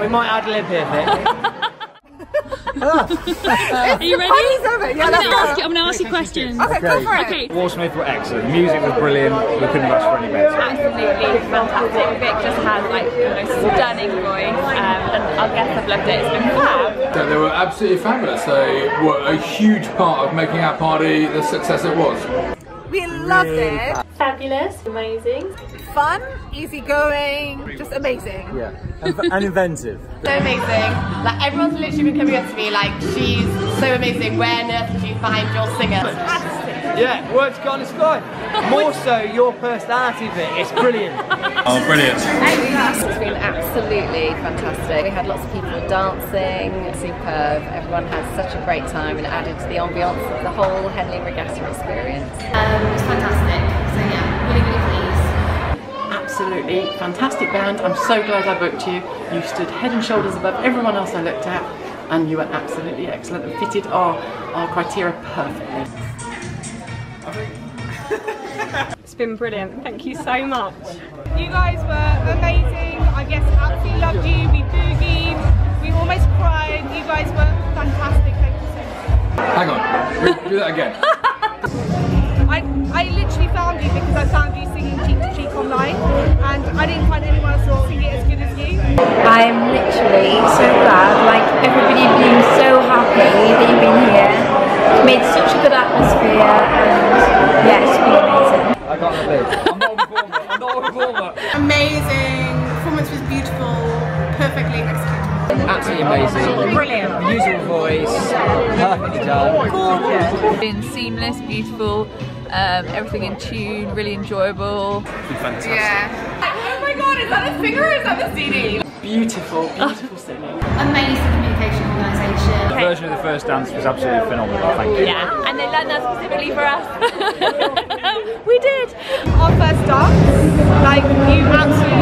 We might add lib here, Vic. Are you ready? Yeah, I'm let's gonna ask you. I'm gonna ask you questions. Okay, go for it. Okay. Ward Smith were excellent. The music was brilliant. We couldn't ask for any better. absolutely fantastic. Vic just has like the most stunning voice, um, and our guests have loved it. It's been fab. So they were absolutely fabulous. They were a huge part of making our party the success it was. We loved it. Fabulous, amazing. Fun, easygoing, just amazing. Yeah, and, and inventive. so amazing. Like everyone's literally been coming up to me like she's so amazing. Where on earth did you find your singer? Yeah, words can't describe. More so your personality, Vic. It's brilliant. Oh, brilliant. It's been absolutely fantastic. We had lots of people dancing, superb. Everyone had such a great time and added to the ambiance of the whole Henley Regatta experience. Um, it was fantastic. Fantastic band. I'm so glad I booked you. You stood head and shoulders above everyone else I looked at, and you were absolutely excellent and fitted our, our criteria perfectly. It's been brilliant. Thank you so much. You guys were amazing. I guess absolutely loved you. We boogied. We almost cried. You guys were fantastic. Thank you so much. Hang on. Do that again. I, I literally found you because I found you singing cheek to cheek online, and I didn't find anyone else to sing it as good as you. I'm literally so glad, like everybody being so happy that you've been here. It's made such a good atmosphere and yeah, it's been amazing. I got the bid. I'm not a performer. I'm not a performer. Amazing. Performance was beautiful. Perfectly executed. Absolutely amazing. Brilliant. Usual voice. Perfectly done. Been seamless, beautiful, um, everything in tune, really enjoyable. Yeah. Oh my god, is that a singer or is that the CD? Beautiful, beautiful singing. Amazing communication organisation. The version of the first dance was absolutely phenomenal. Thank you. Yeah, and they learned that specifically for us. we did. Our first dance, like you absolutely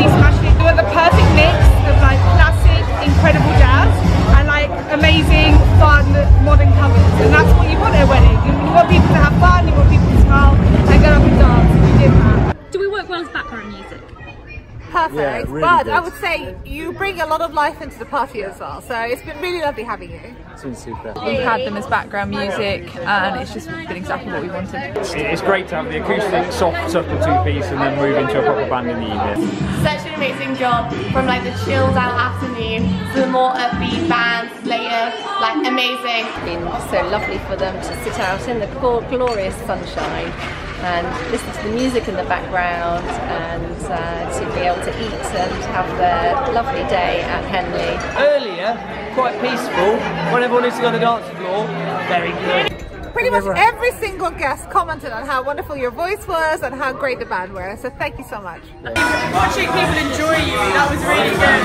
Perfect. Yeah, really but good. I would say you bring a lot of life into the party as well. So it's been really lovely having you. It's been super. We've had them as background music, and it's just been exactly what we wanted. It's great to have the acoustic, soft, subtle two-piece and then move into a proper band in the evening. Such an amazing job from like the chilled out afternoon to the more upbeat bands later. Like amazing. It's been so lovely for them to sit out in the gl- glorious sunshine and listen to the music in the background and uh, to be able to eat and have their lovely day at Henley. Earlier, quite peaceful. When everyone needs to go on the dance floor, very good. Pretty much every single guest commented on how wonderful your voice was and how great the band were. So thank you so much. watching people enjoy you, that was really good.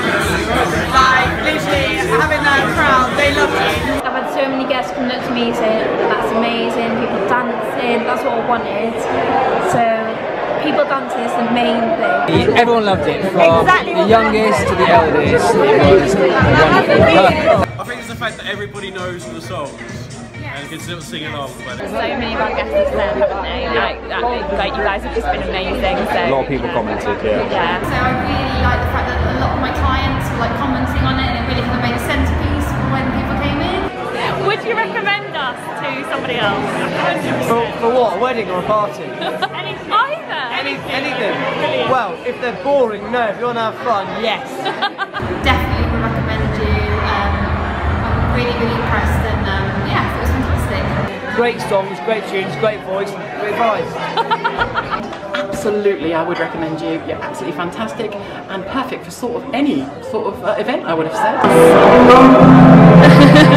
Like, literally, having that crowd, they loved you. I've had so many guests come up to me saying that's amazing, people dancing, that's what I wanted. So people dancing is the main thing. Everyone loved it, from the youngest to the eldest. It was. I think it's the fact that everybody knows the songs and can still sing along. But There's So many of our guests have said, haven't they? Like, that, like you guys have just been amazing. So A lot of people commented, yeah. yeah. So I really like the fact that a lot of my clients wedding or a party? Any, either. Any, anything. Well, if they're boring, no. If you want to have fun, yes. Definitely would recommend you. Um, I'm really, really impressed and um, yeah, it was fantastic. Great songs, great tunes, great voice, great vibes. Absolutely, I would recommend you. You're absolutely fantastic and perfect for sort of any sort of uh, event, I would have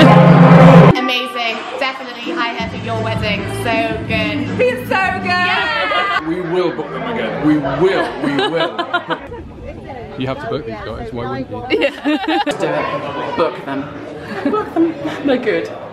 said. Amazing. Definitely high hair for your wedding. So good. It's so good. We will book them again. We will. We will. You have to book these guys. Why wouldn't you? Let's do it. Book them. Book them. They're good.